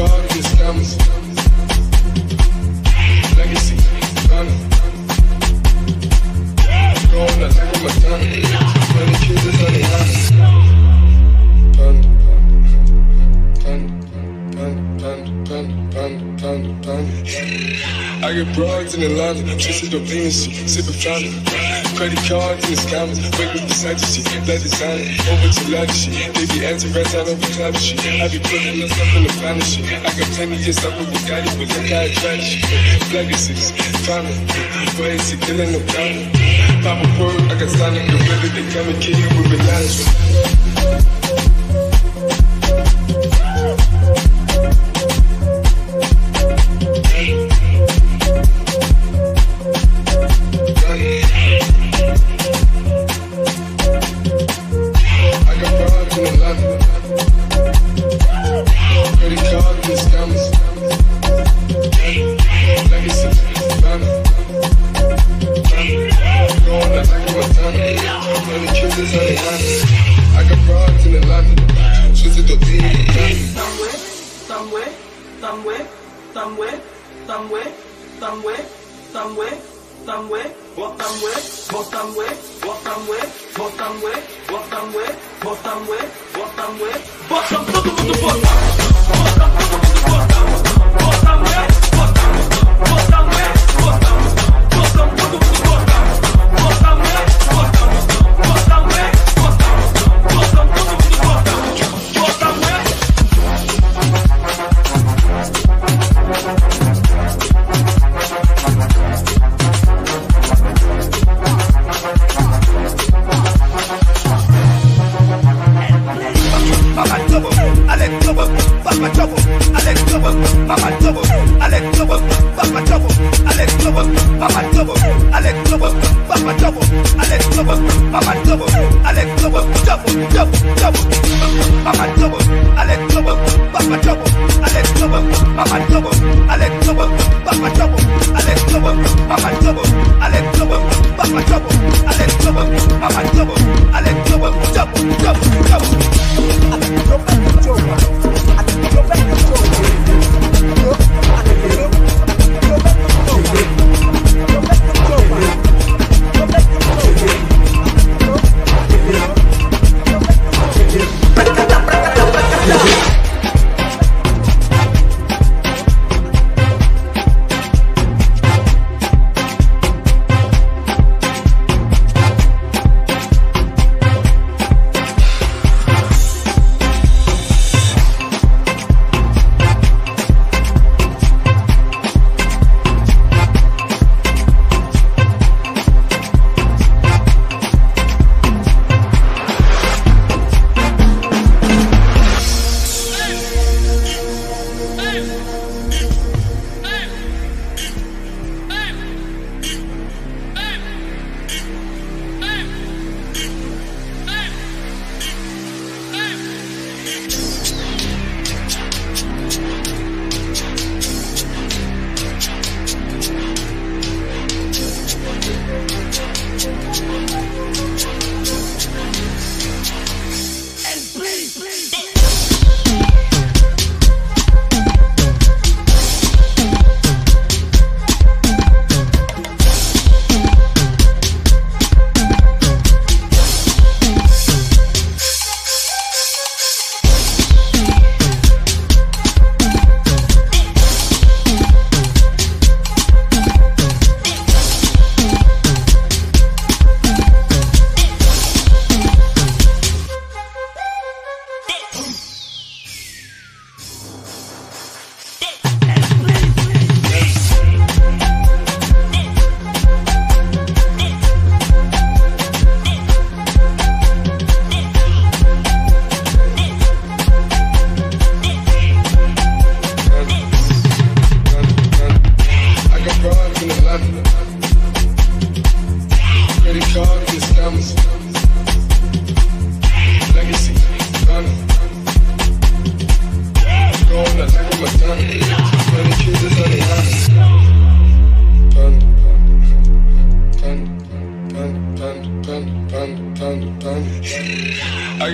shorty, estamos. I get broads in Atlanta, twisted up Venus, sipping fountain. Credit cards and scammers, wake up beside the shit, like designer, over to love shit. They be anti-rats out over cloud shit. I be putting myself in the final shit. I got plenty just up with Bugatti, but look how I try this shit. Legacies, final, ways to killing no counter. Pop a perk, I got Sonic Gorilla, they come and kill you with reality. Somewhere, somewhere, or somewhere, or somewhere, or somewhere, or somewhere, or somewhere, or somewhere, or somewhere, or some fucking with the fuck. Or some fucking with double, papa double, Alex double, papa double, Alex double, double, double, double, papa double, Alex double, papa double, Alex double, papa double, Alex double, papa double, Alex double, papa double, Alex double, papa double, Alex double, papa double, Alex double, double, double.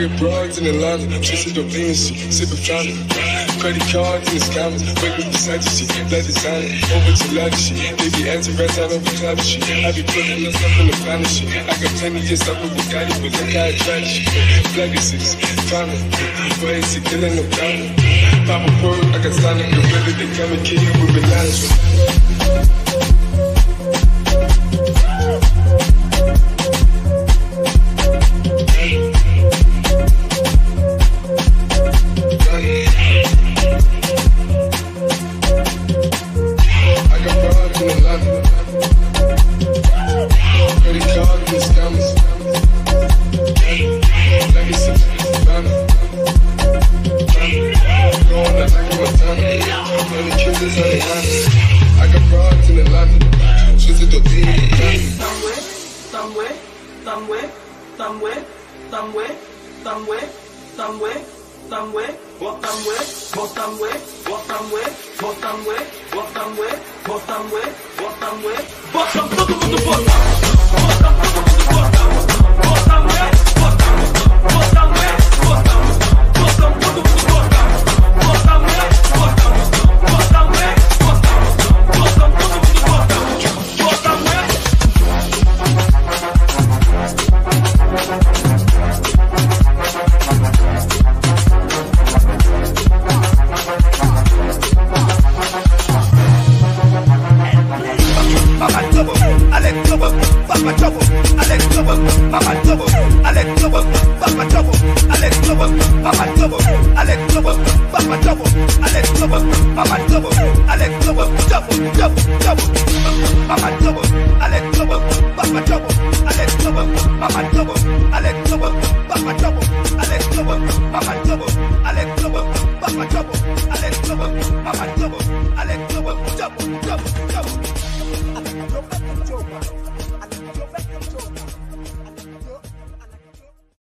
Get broads in Atlanta, twisted up Venus, sipping fountain. Credit cards and scammers, wake up beside the shit. That designer, over to love shit. They be answering rats over cloud shit. I be putting myself in the planet shit. I got plenty of stuff with Bugatti, but look how I try shit. Legacies, final, ways to killing the dollar. Pop a pearl, I got Sonic Gorilla, they come and kill you with bananas. Somewhere, somewhere, somewhere, somewhere, somewhere, somewhere, somewhere, what somewhere, Walk somewhere, walk somewhere, what somewhere, what somewhere, what somewhere, what somewhere. Papa trouble, Alex trouble, Papa trouble, Alex trouble, Papa trouble, Alex trouble, Papa trouble, Alex trouble, Papa trouble, Alex trouble, Papa trouble, Alex trouble, trouble, trouble, trouble, Papa trouble, Alex trouble, Papa trouble.